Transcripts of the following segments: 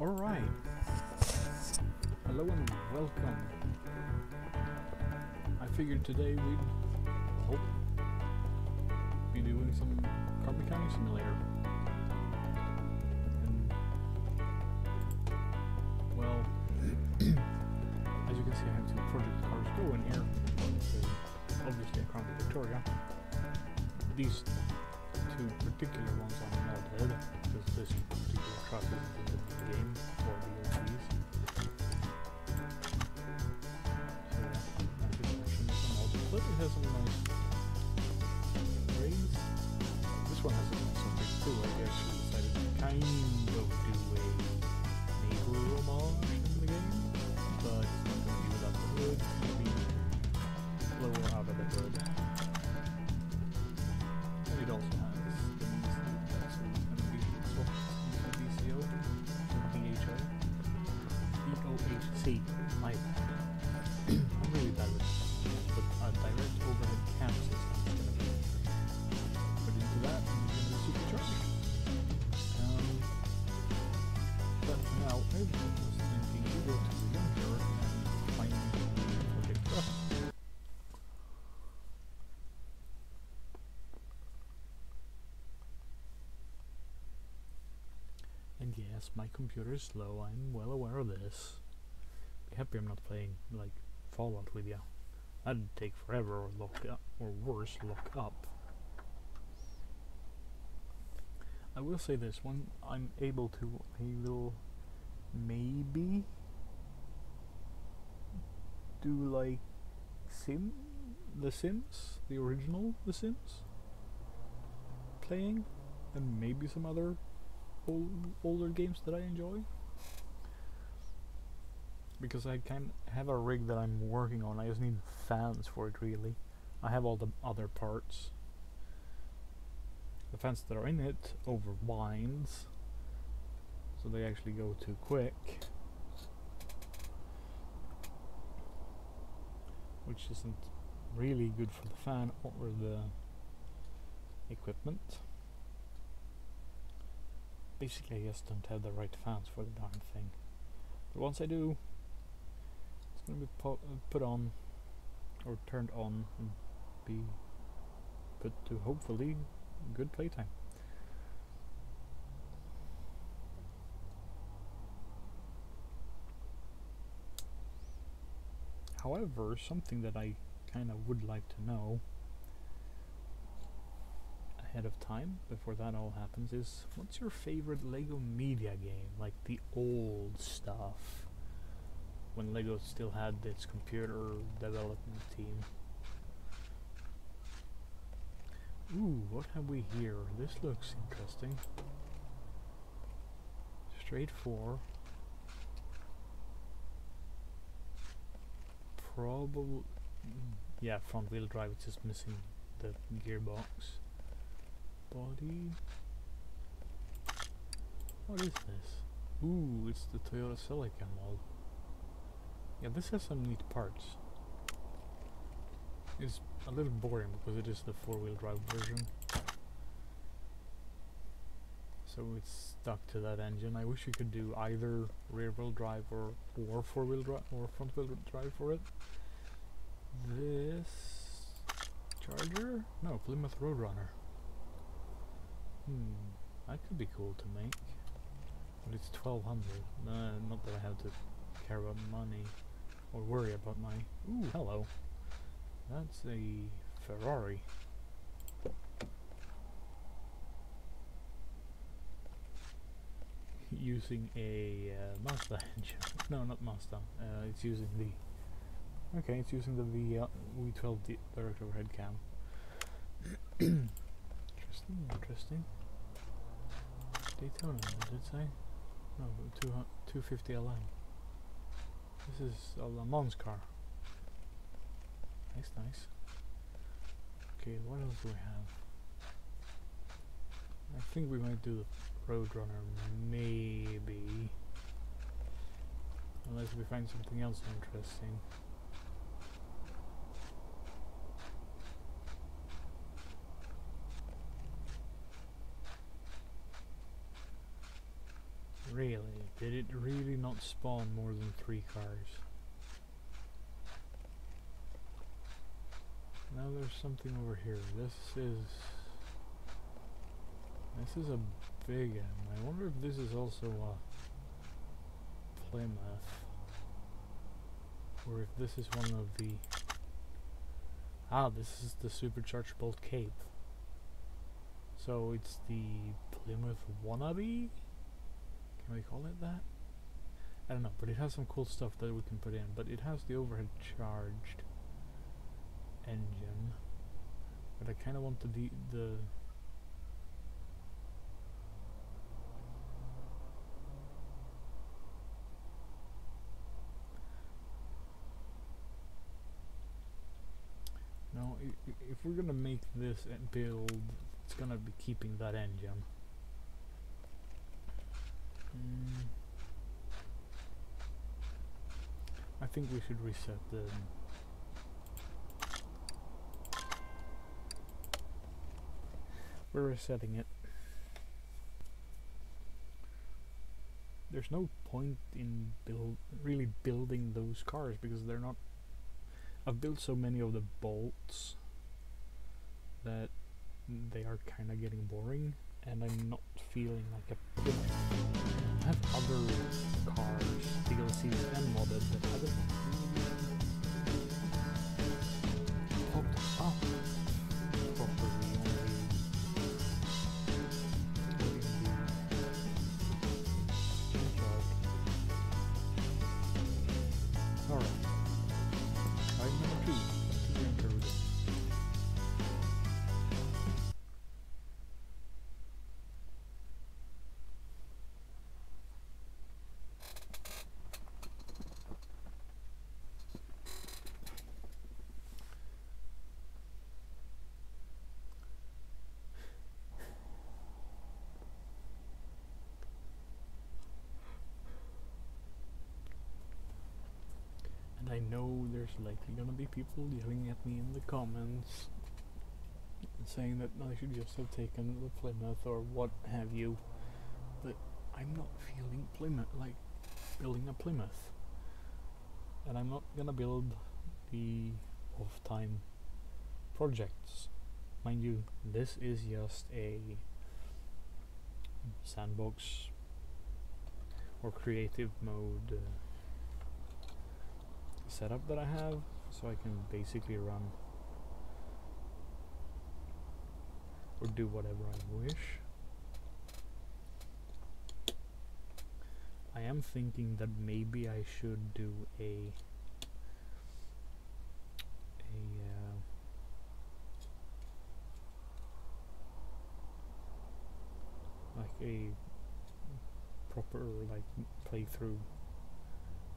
Alright. Hello and welcome. I figured today we'd hope oh, be doing some Car Mechanic Simulator. And well as you can see I have two project cars going here. Obviously a Crown Victoria. These two particular ones are not head, because this particular truck isn't in the game or the OCs. So yeah, I think I shouldn't have done but it has some nice rays. This one has a nice something too. I actually decided to kind of do a neighbor homage in the game, but it's not going to be without the hood. It's going to be lower out of the hood. My computer is slow, I'm well aware of this. Be happy I'm not playing, like, Fallout with you. That'd take forever or lock up, or worse, lock up. I will say this, when I'm able to, I will maybe do like Sim, The Sims, the original The Sims, playing, and maybe some other old, older games that I enjoy. Because I can have a rig that I'm working on, I just need fans for it really. I have all the other parts. The fans that are in it overwinds, so they actually go too quick. Which isn't really good for the fan or the equipment. Basically, I just don't have the right fans for the darn thing. But once I do, it's going to be uh, put on or turned on and be put to hopefully good playtime. However, something that I kind of would like to know ahead of time before that all happens is what's your favorite Lego media game? Like the old stuff when Lego still had its computer development team. Ooh, what have we here? This looks interesting. Straight four. Probably, mm, yeah, front wheel drive. It's just missing the gearbox. Body. What is this? Ooh, it's the Toyota Celica mod. Yeah, this has some neat parts. It's a little boring because it is the four-wheel drive version. So it's stuck to that engine. I wish you could do either rear-wheel drive or, or four-wheel drive or front-wheel drive for it. This Charger? No, Plymouth Roadrunner. Hmm, that could be cool to make. But it's 1200. No, not that I have to care about money or worry about money. Ooh, hello. That's a Ferrari. Using a uh, Mazda engine. No, not Mazda. Uh, it's using the. Okay, it's using the V uh, V12 di- direct overhead cam. interesting, interesting. Daytona, did it say? No, 200 250 LM. This is a Le Mans car. Nice, nice. Okay, what else do we have? I think we might do the Roadrunner, maybe. Unless we find something else interesting. Really? Did it really not spawn more than three cars? Now there's something over here. This is... This is a big M. I wonder if this is also a Plymouth. Or if this is one of the... Ah, this is the supercharged Bolt Cape. So it's the Plymouth wannabe? Can we call it that? I don't know, but it has some cool stuff that we can put in. But it has the overhead charged engine. But I kind of want the, the the No, if we're gonna make this build, it's gonna be keeping that engine. I think we should reset the um, We're resetting it. There's no point in build really building those cars because they're not I've built so many of the bolts that they are kind of getting boring and I'm not feeling like a have other cars, DLCs and modded that haven't I know there's likely gonna be people yelling at me in the comments saying that I should just have taken the Plymouth or what have you, but I'm not feeling Plymouth like building a Plymouth, and I'm not gonna build the off-time projects. Mind you, this is just a sandbox or creative mode. Uh, setup that I have so I can basically run or do whatever I wish. I am thinking that maybe I should do a a uh, like a proper like playthrough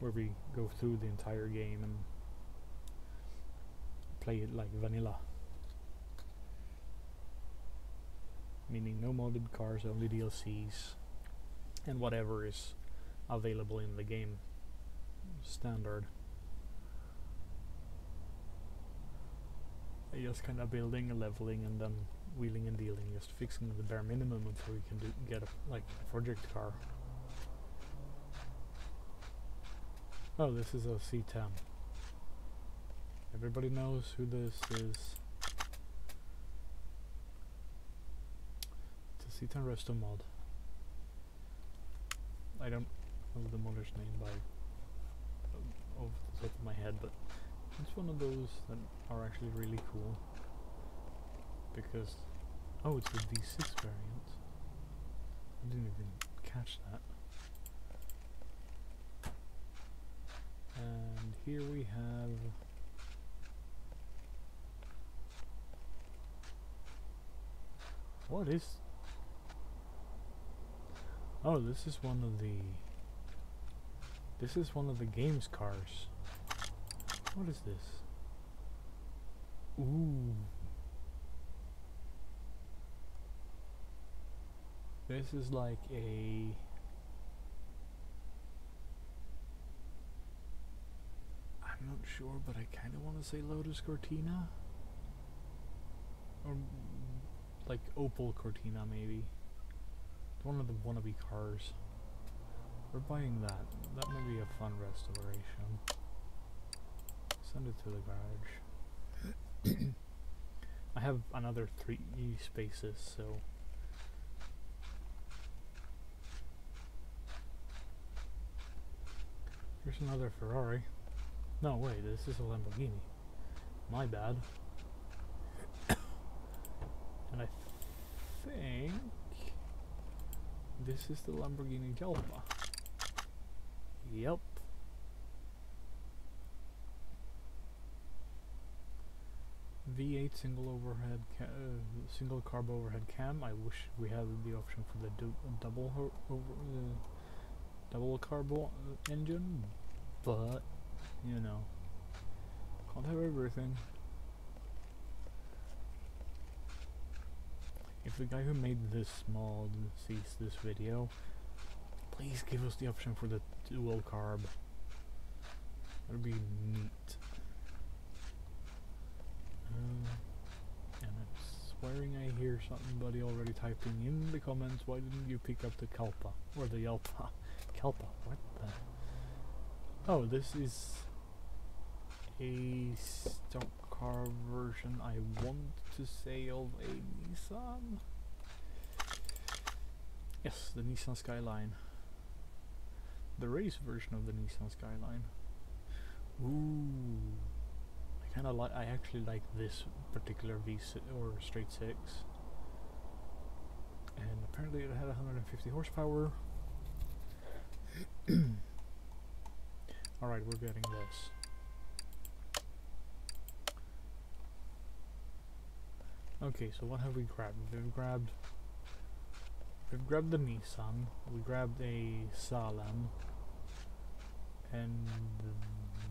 where we go through the entire game and play it like vanilla. Meaning no modded cars, only DLCs, and whatever is available in the game standard. Just kind of building and leveling and then wheeling and dealing, just fixing the bare minimum until we can do, get a like a project car. Oh, this is a C10. Everybody knows who this is. It's a C10 resto mod. I don't know the modder's name by uh, off the top of my head, but it's one of those that are actually really cool. Because, oh, it's the D6 variant. I didn't even catch that. And here we have What is Oh, this is one of the This is one of the game's cars. What is this? Ooh. This is like a not sure, but I kind of want to say Lotus Cortina. Or like Opel Cortina, maybe. One of the wannabe cars. We're buying that. That may be a fun restoration. Send it to the garage. I have another three spaces, so here's another Ferrari. No, wait, this is a Lamborghini. My bad. and I think this is the Lamborghini Jalpa. Yep. V8 single overhead, uh, single carb overhead cam. I wish we had the option for the double over, uh, double carb uh, engine, but you know, can't have everything. If the guy who made this mod sees this video, please give us the option for the dual carb. That'd be neat. Uh, and I'm swearing I hear somebody already typing in the comments, why didn't you pick up the Kalpa? Or the Yelpa? Kalpa, what the? Oh, this is a stock car version I want to say of a Nissan. Yes, the Nissan Skyline. The race version of the Nissan Skyline. Ooh. I kinda like, I actually like this particular V6 or straight 6. And apparently it had 150 horsepower. Alright, we're getting this. Okay, so what have we grabbed? We've grabbed we've grabbed the Nissan, we grabbed a Salem, and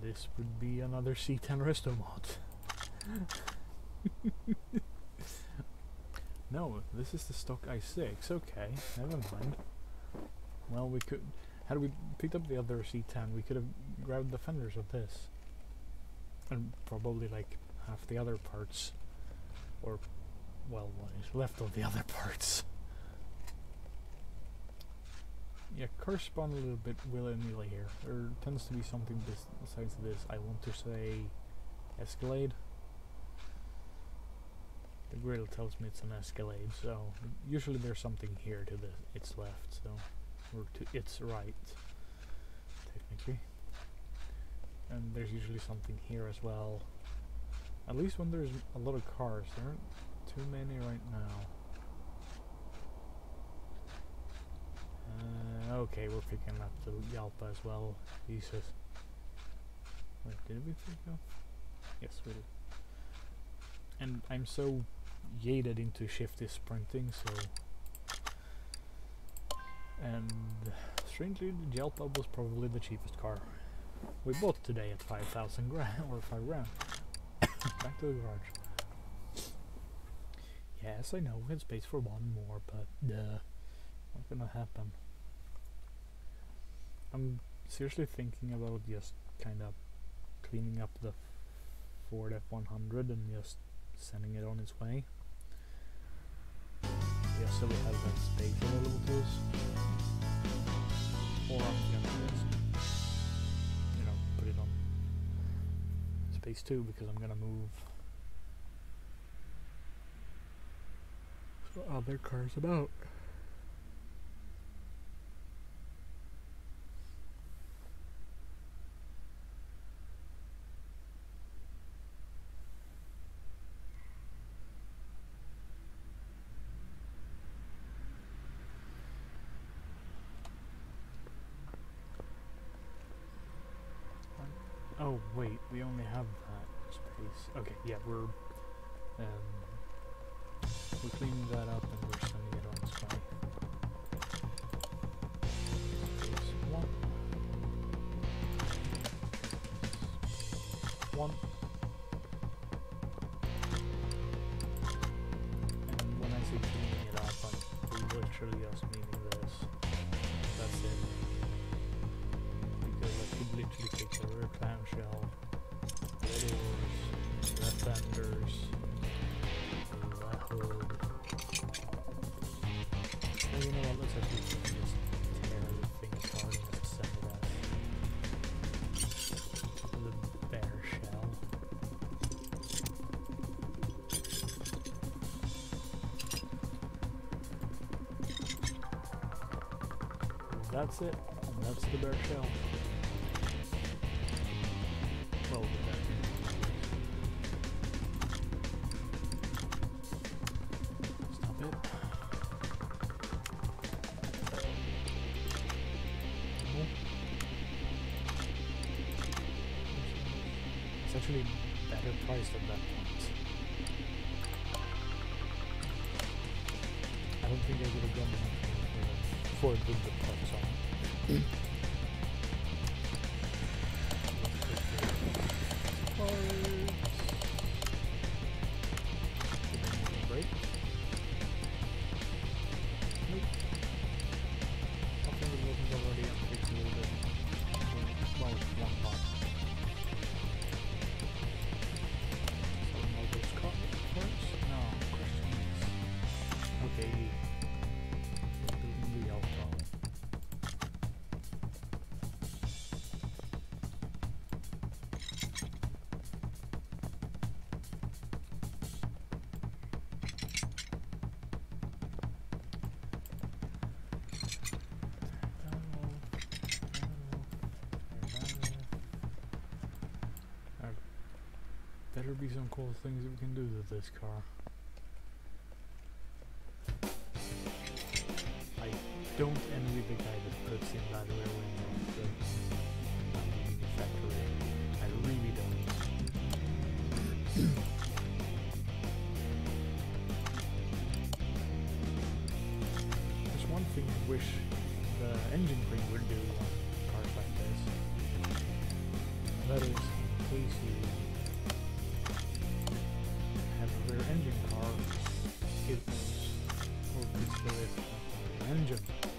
this would be another C10 resto mod. no, this is the stock i6, okay, never mind. Well, we could, had we picked up the other C10, we could have grabbed the fenders of this. And probably like half the other parts. Or well, what is left of the other parts. Yeah, spawn a little bit willy-nilly here. There tends to be something besides this. I want to say Escalade. The grill tells me it's an Escalade, so usually there's something here to the its left, so or to its right, technically. And there's usually something here as well. At least when there's a lot of cars, there aren't too many right now. Uh, okay, we're picking up the Yalpa as well. Jesus. Wait, did we pick up? Yes, we did. And I'm so jaded into shifty sprinting, so... And strangely, the Jalpa was probably the cheapest car. We bought today at 5,000 grand, or 5 grand. Back to the garage. Yes, I know we had space for one more, but duh. Not gonna happen. I'm seriously thinking about just kind of cleaning up the Ford F100 and just sending it on its way. Just so we have that space available to us. Or I'm gonna just, you know, put it on space 2 because I'm gonna move other cars about. Oh wait, we only have that space. Okay, yeah, we're I'm literally just that's it. And that's the bare shell. sure be some cool things that we can do with this car. I don't envy the guy that puts in that rear window the one thing I wish the engine crane would do on cars like this. That is, please use engine.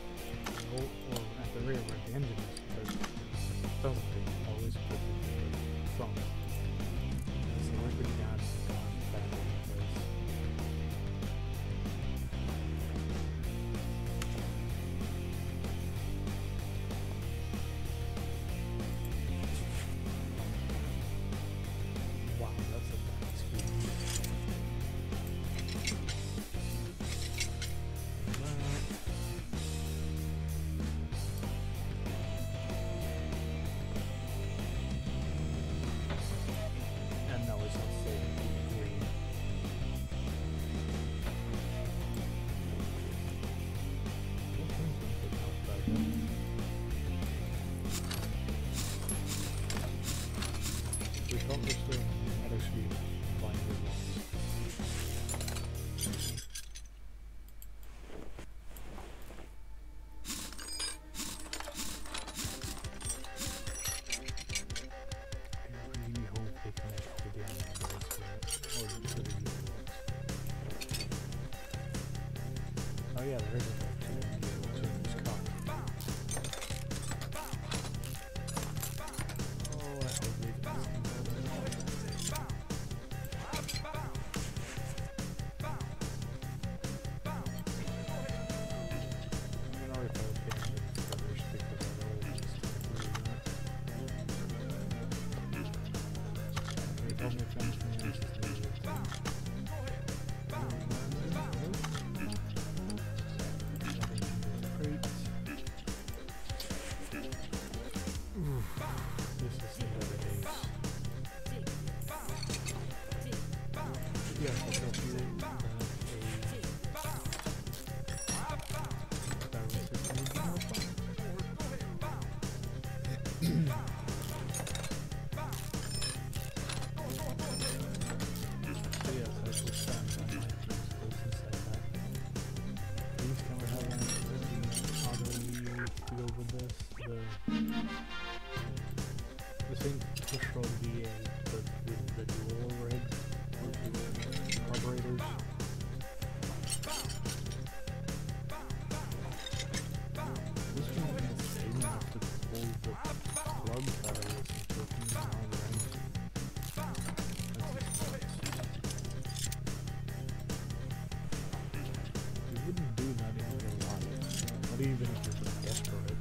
even if you're just desperate.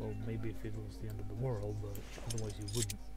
well, maybe if it was the end of the world, but otherwise you wouldn't.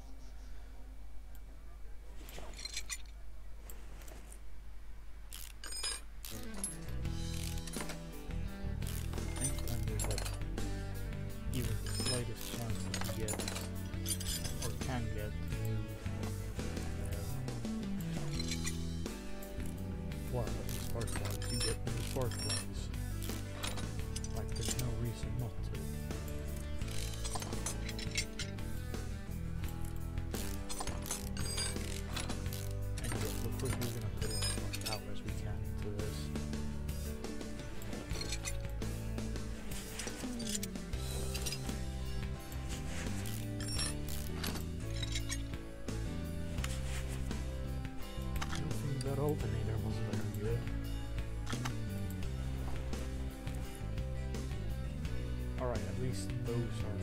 ocean.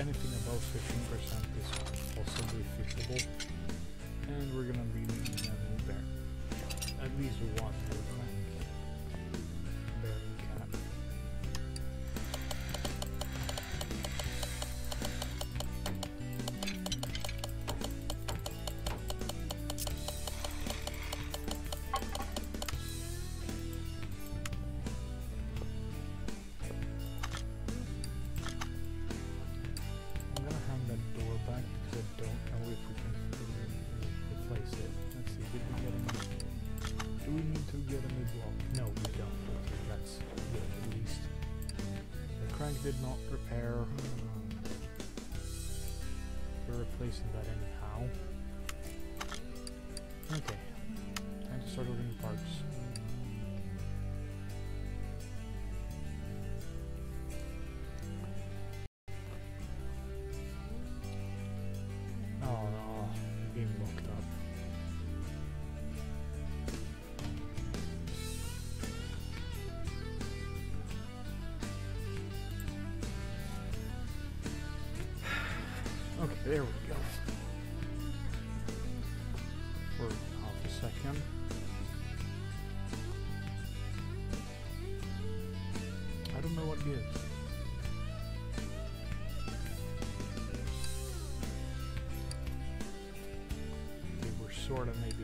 anything above 15% is possibly fixable and we're gonna be making a there. At least one. sword on.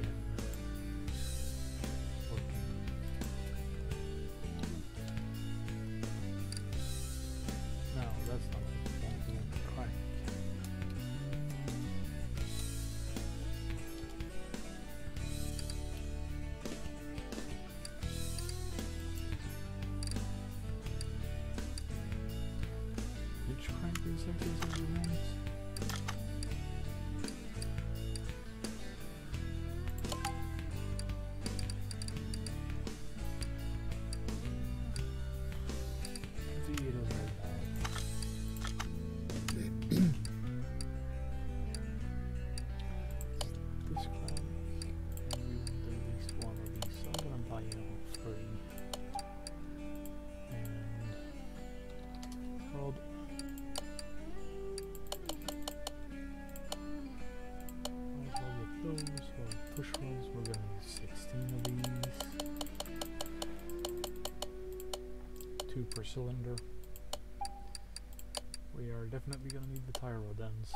cylinder. We are definitely going to need the tire rod ends.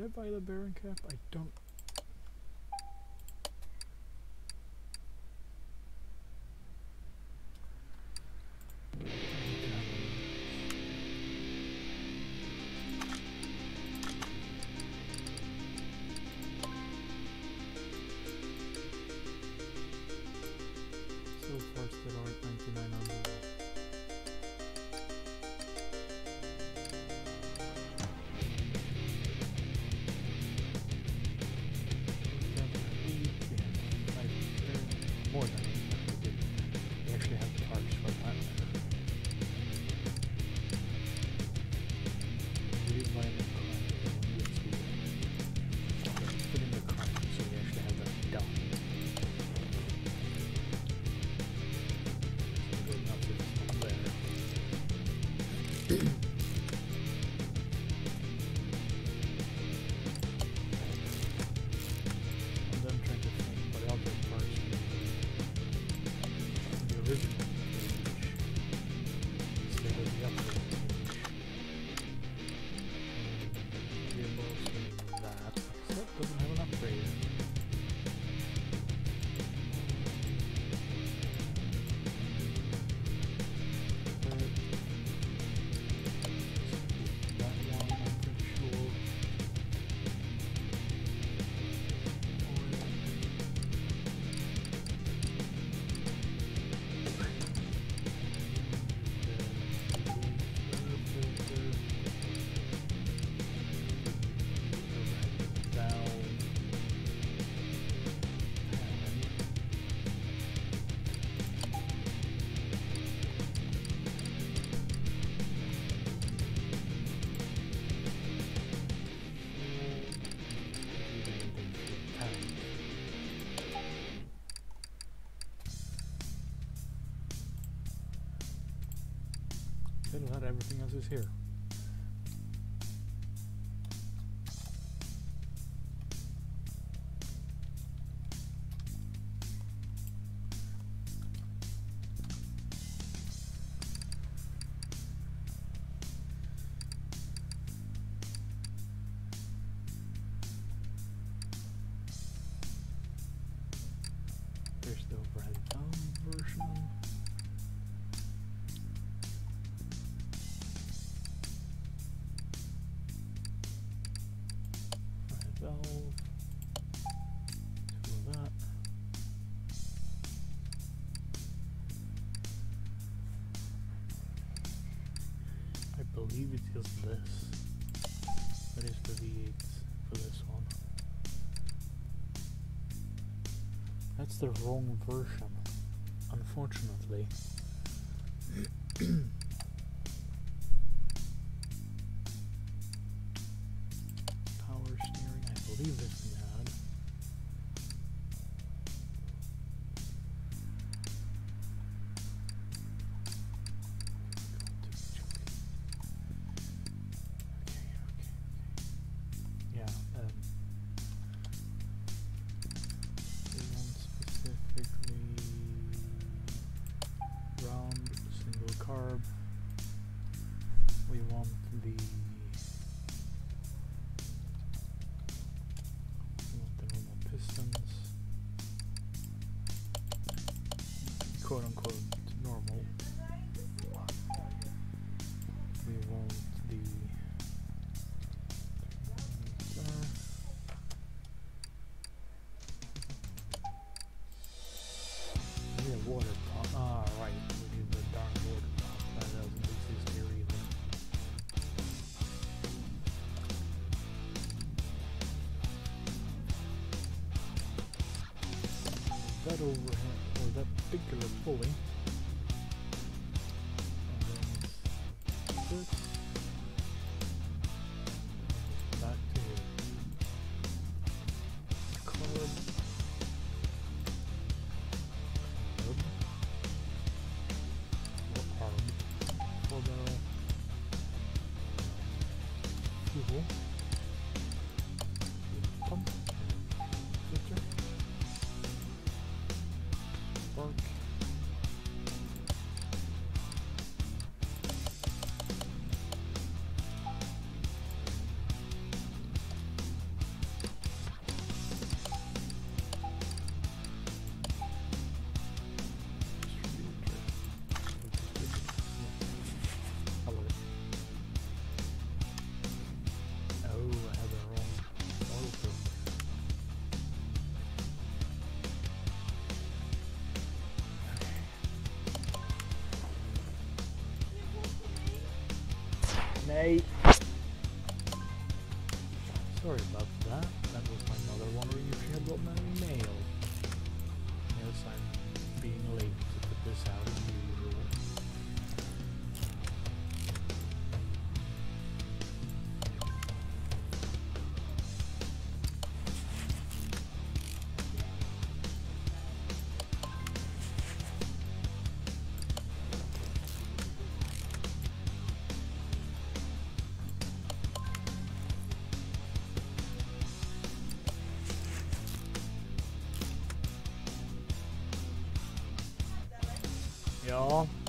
Did I buy the Baron cap? I don't everything else is here. think it's just this. That is the V8 for this one. That's the wrong version, unfortunately. over him, uh, or that big guy pulling. 안녕.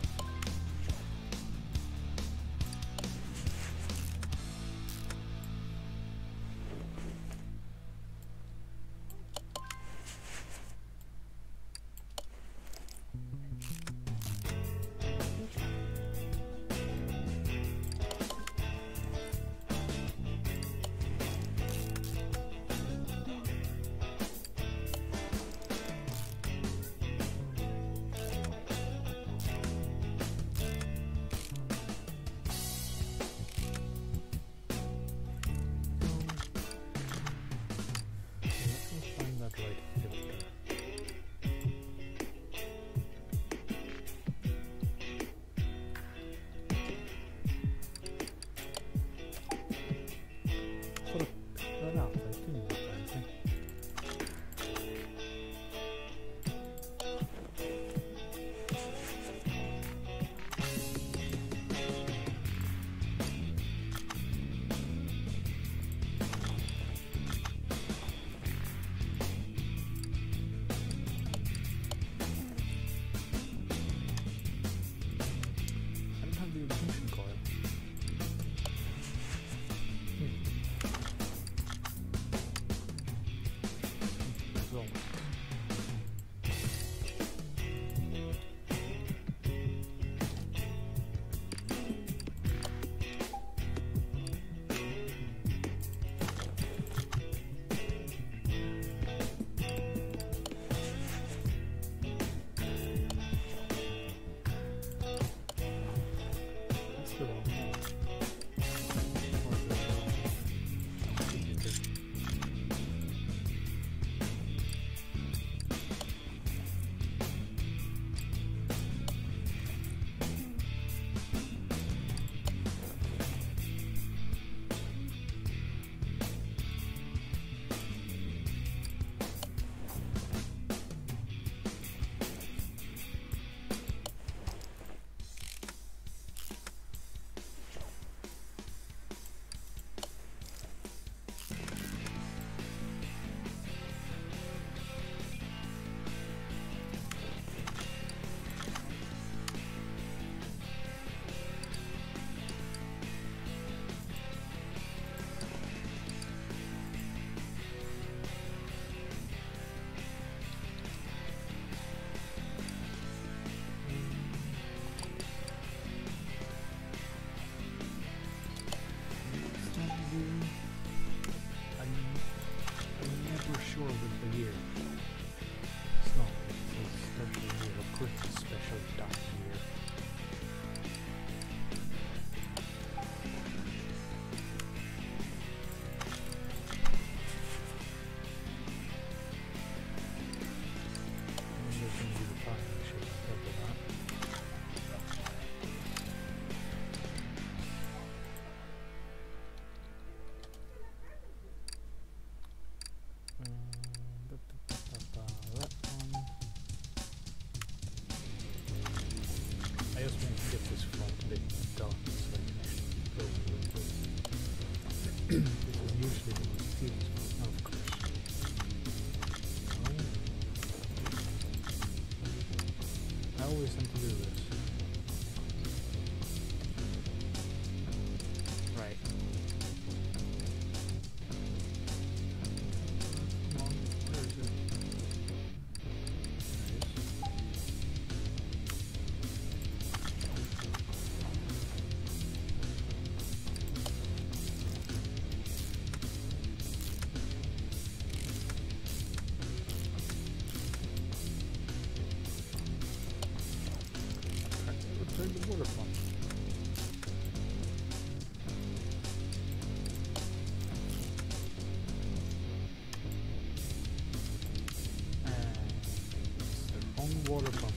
Water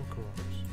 I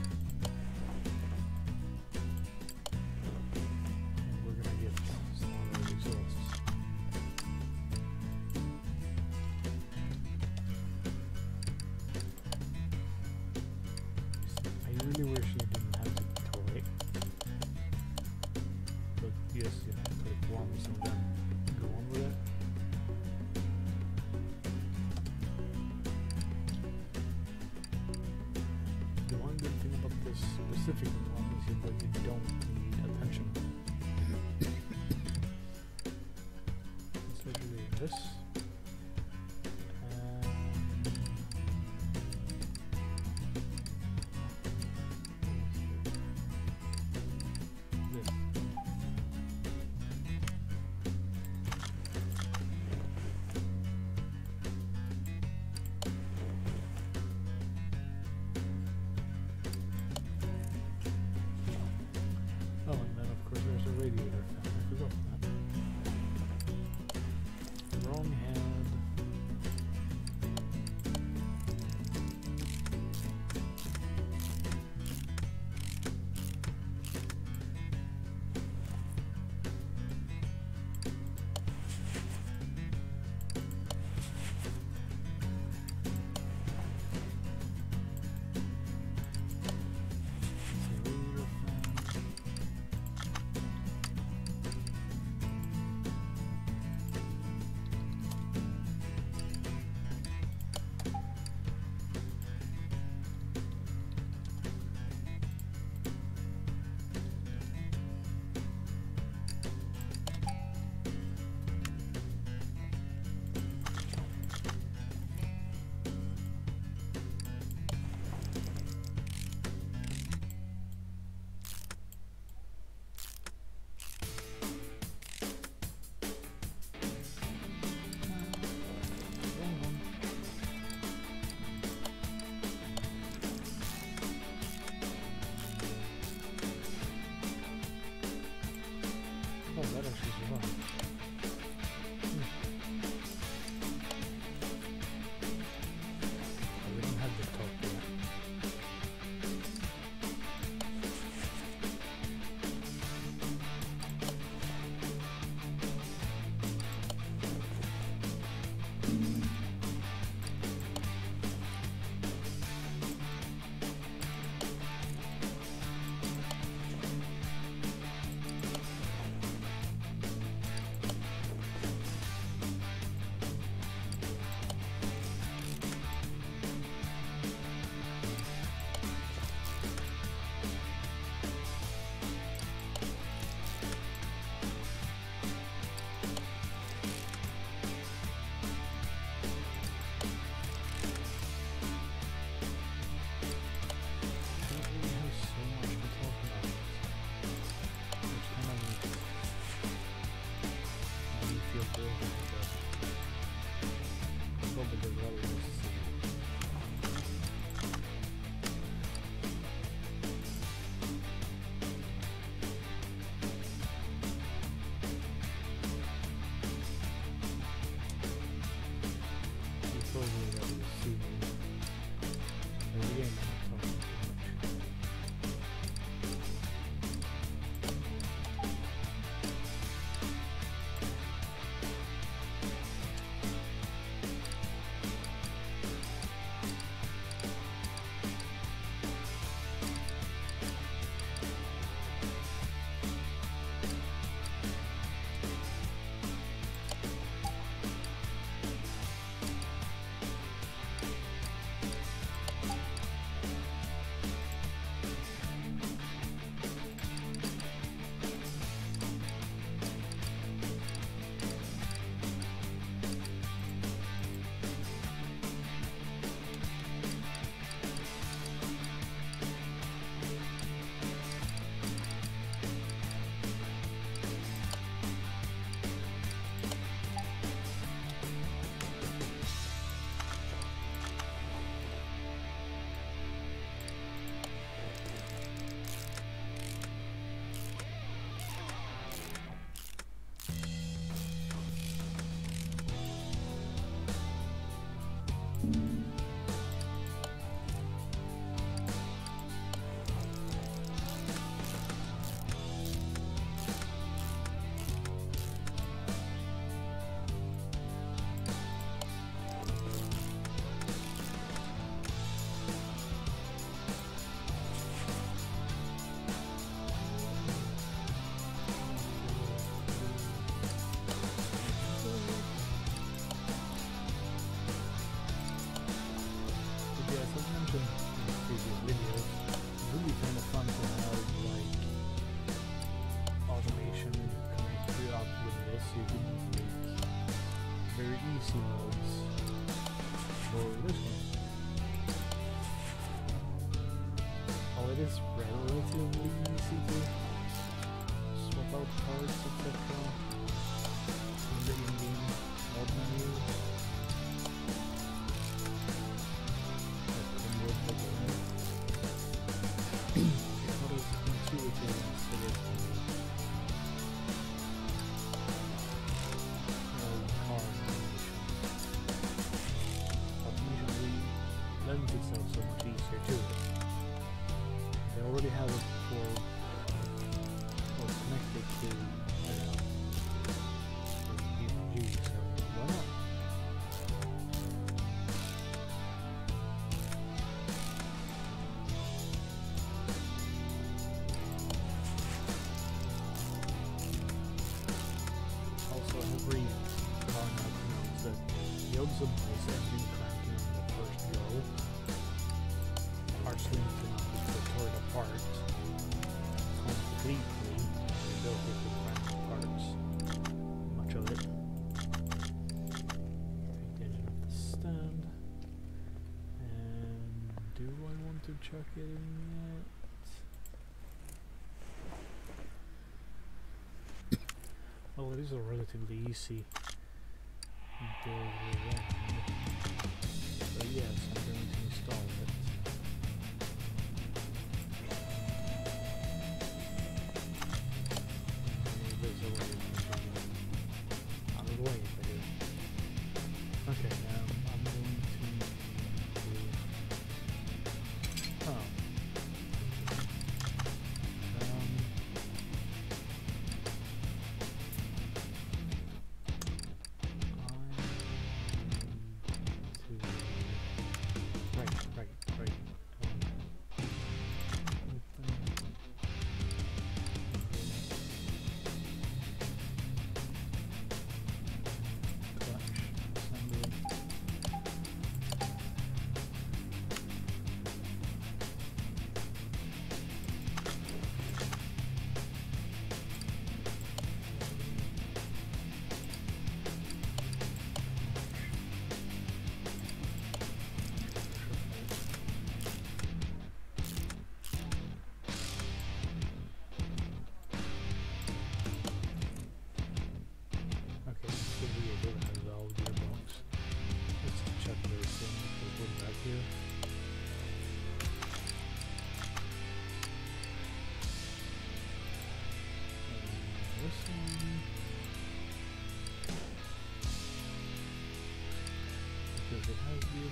well, it is a relatively easy.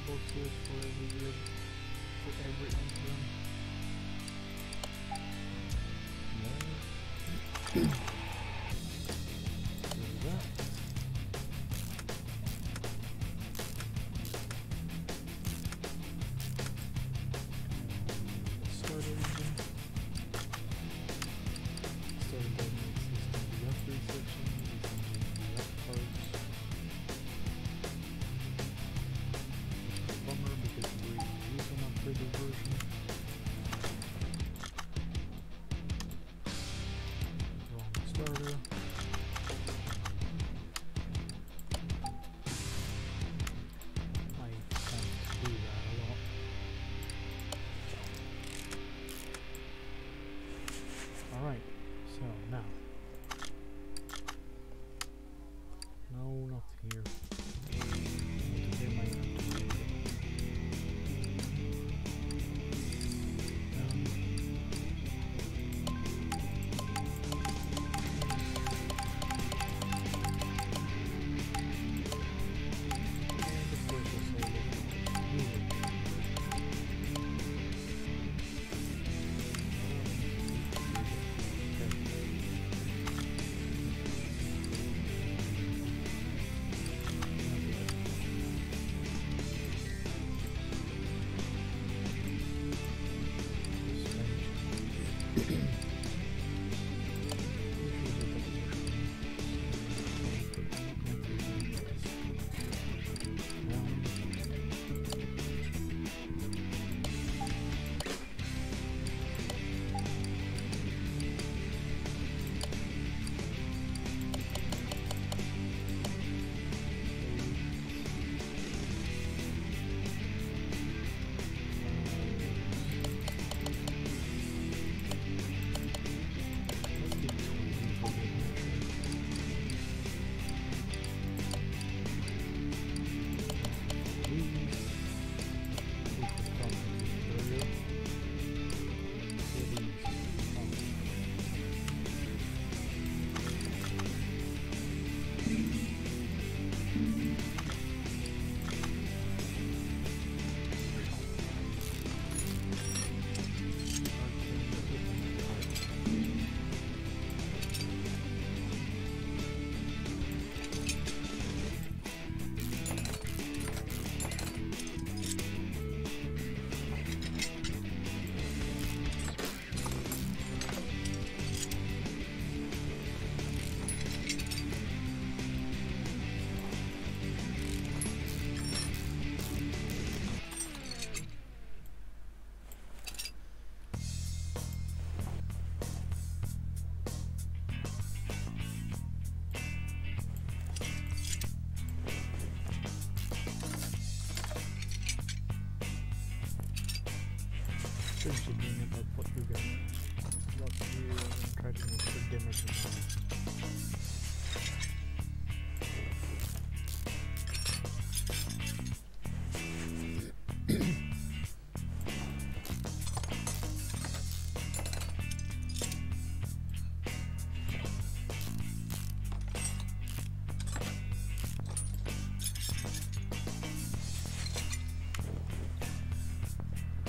for every year, for every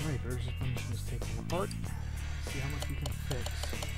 Alright, Urge's Punishment is taken apart. See how much we can fix.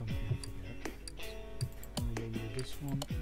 Something this one.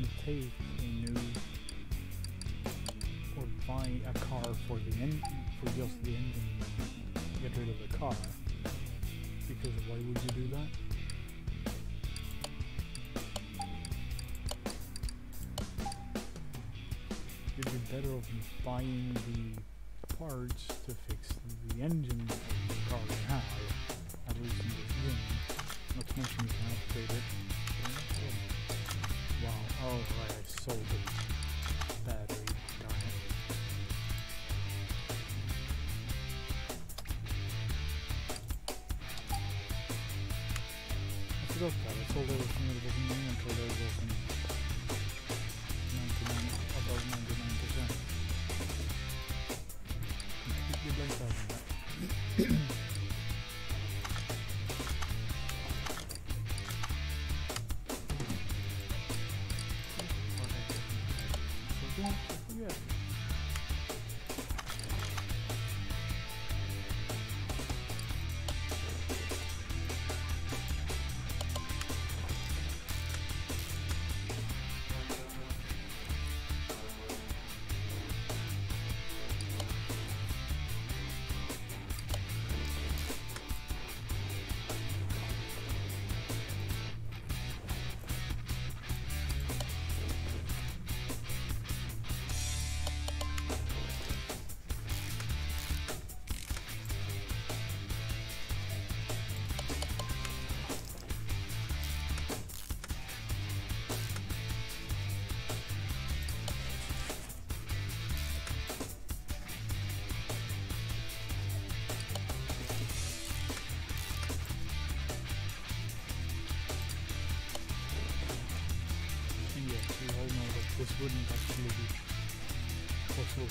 Wouldn't take a new or buy a car for the en- for just the engine. Get rid of the car because why would you do that? You'd be better off buying the parts to fix the engine of the car you have, at least in this game. Not to mention you can upgrade it. Oh right, I sold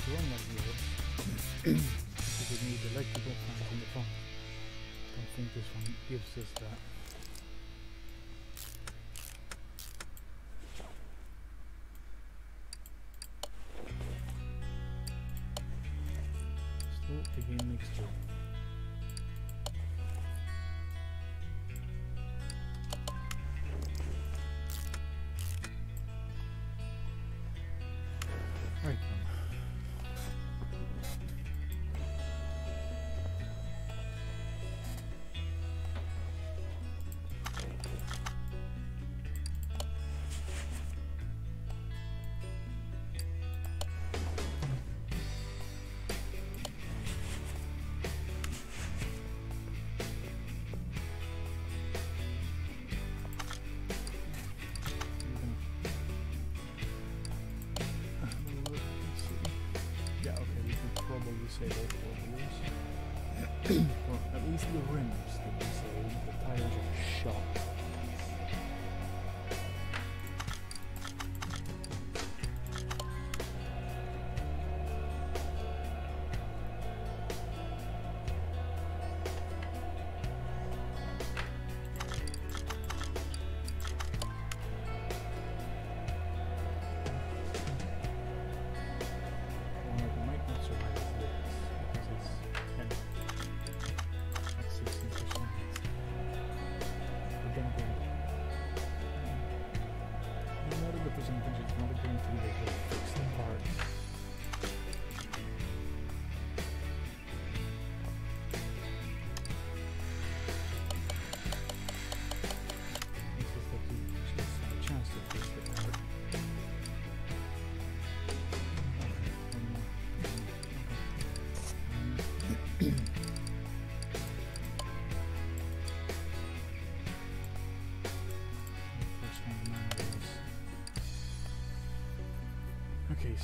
you need electrical fans in the front. Don't think this one gives us that. and projects not occurring through the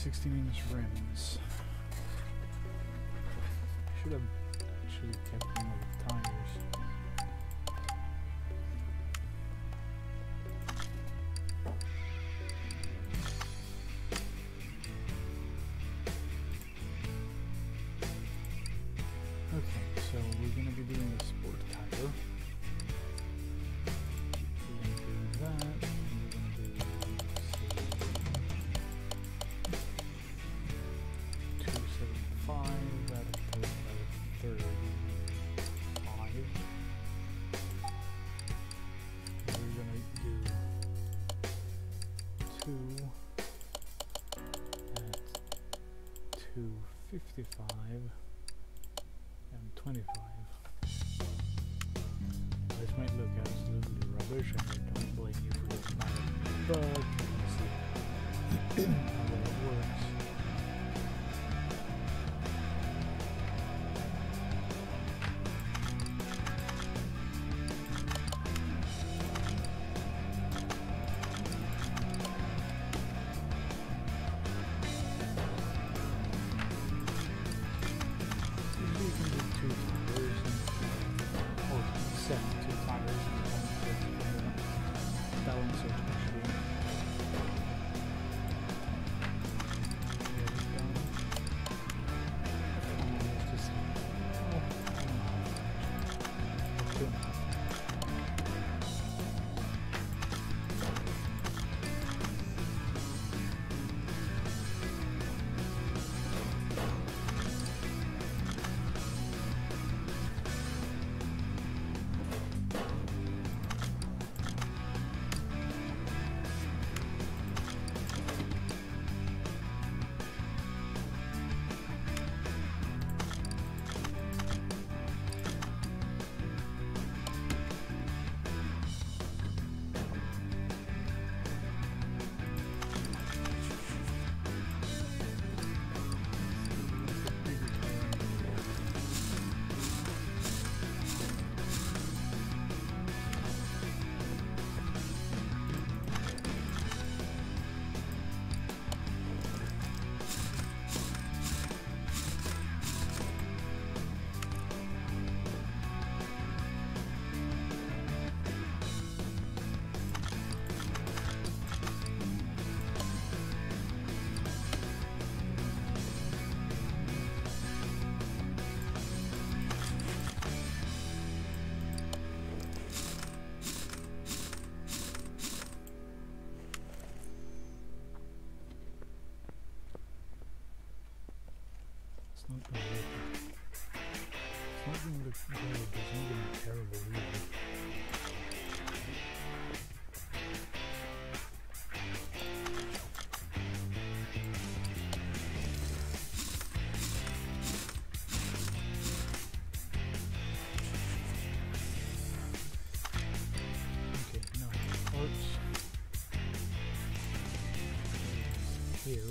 16 inch rims. 25. This might look absolutely rubbish, and I don't blame you for this matter, but Here.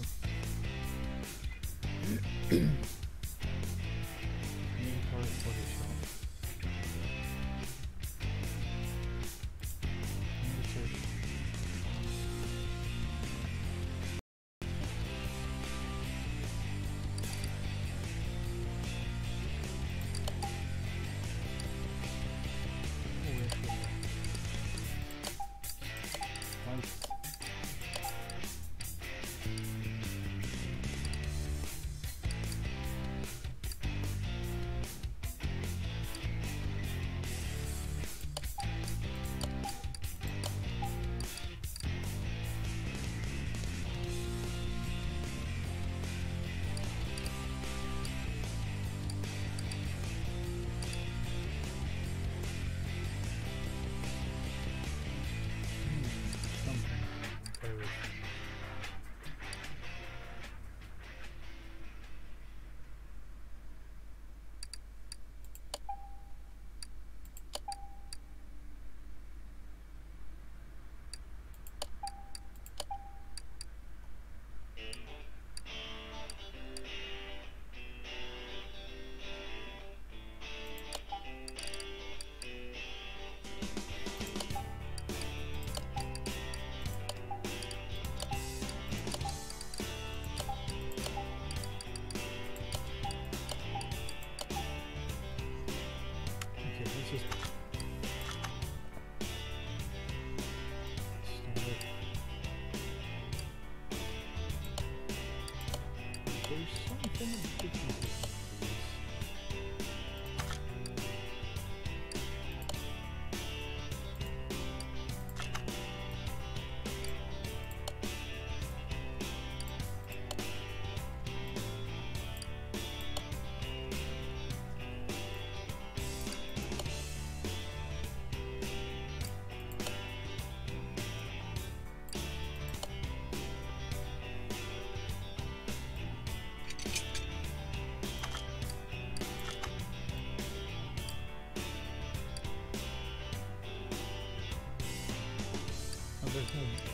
Oh,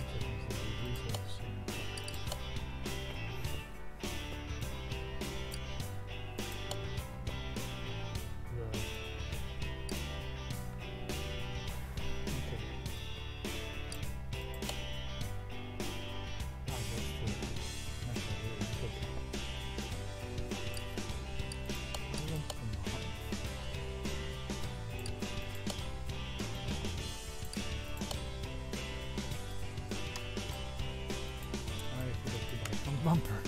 bumper.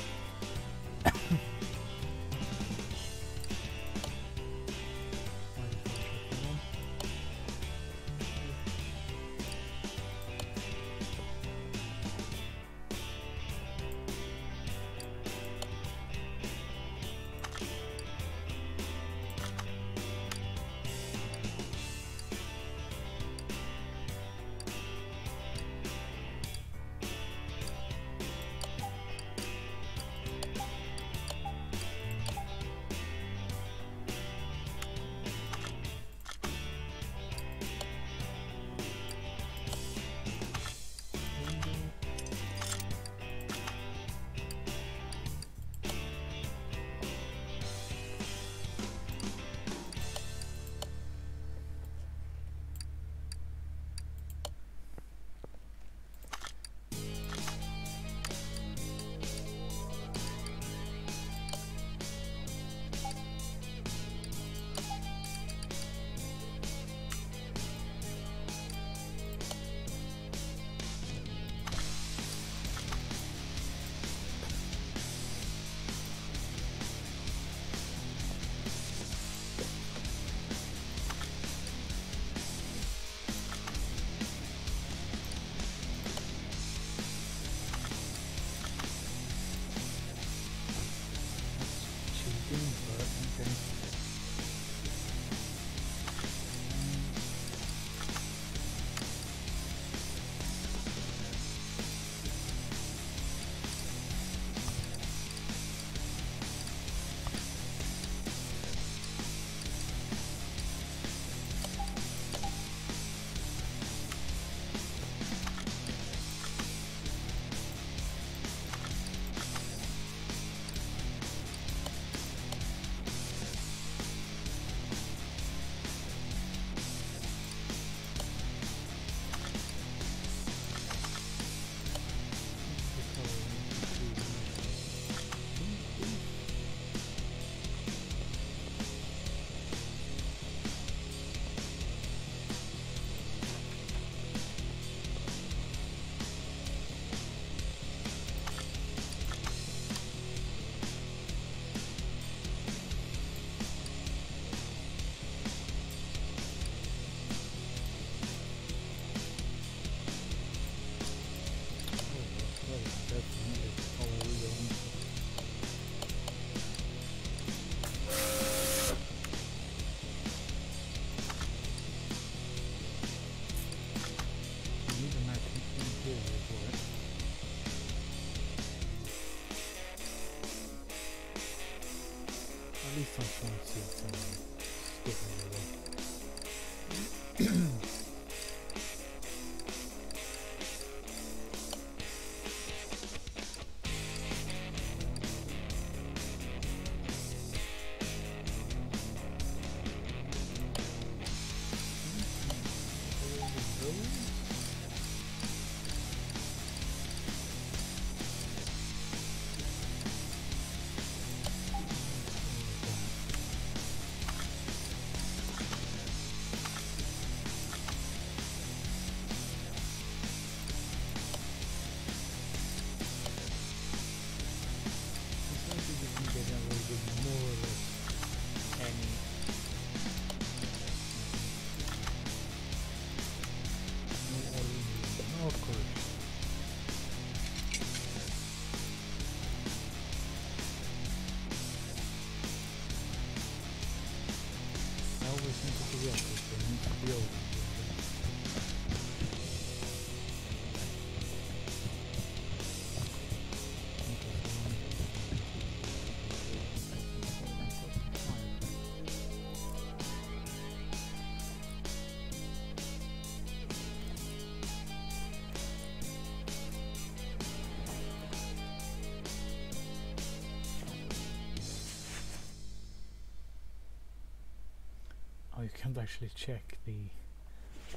and actually check the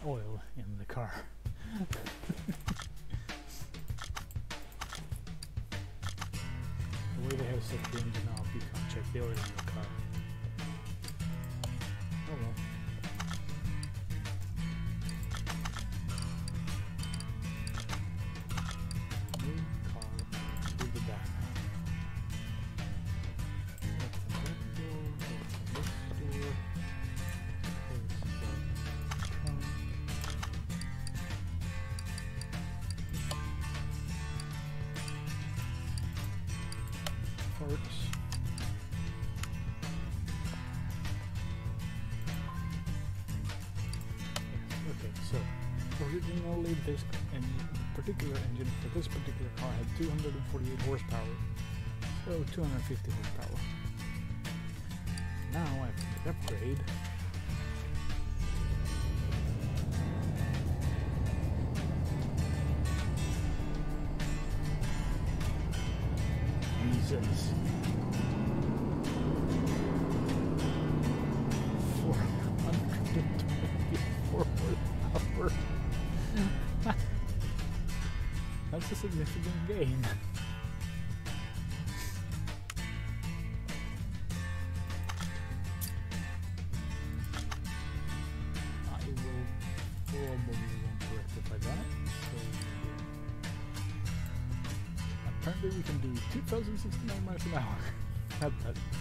oil in the car. the way they have set the engine you can't check the oil Only this particular engine for this particular car had 248 horsepower, so 250 horsepower. Now I have to upgrade Jesus. that's a significant gain. apparently we can do 2069 miles an hour. Not bad.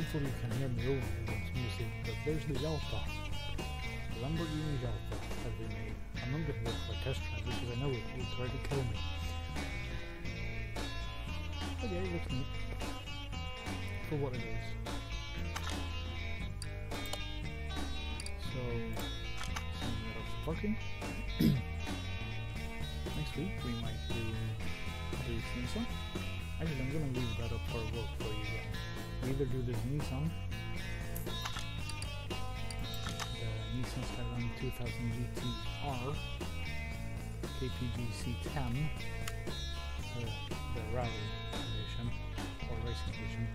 Hopefully you can hear me over this music, but there's the Jalpa. The Lamborghini Jalpa that we made. I'm not gonna go for a test drive because I know it will try to kill me. But yeah, it looks neat. For what it is. So, some that off. Next week we might do uh, a theme. Actually, I'm gonna leave that up for vote for you guys. We either do the Nissan, the Nissan Skyline 2000 GTR, KPG C10, the, the rally edition or racing edition,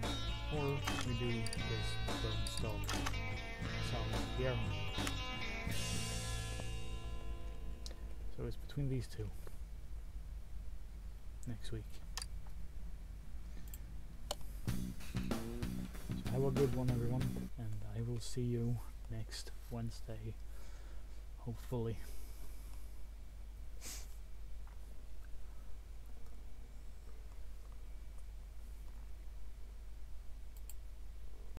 or we do this pro installed solid Sierra. So it's between these two next week. Have a good one, everyone, and I will see you next Wednesday, hopefully.